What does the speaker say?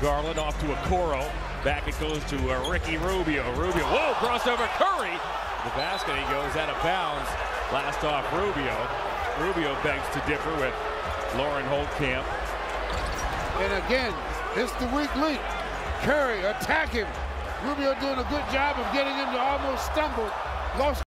Garland off to Okoro. Back it goes to uh, Ricky Rubio. Rubio, whoa, crossover Curry. The basket, he goes out of bounds. Last off Rubio. Rubio begs to differ with Lauren Holtkamp. And again, it's the weak link. Curry attack him. Rubio doing a good job of getting him to almost stumble. Lost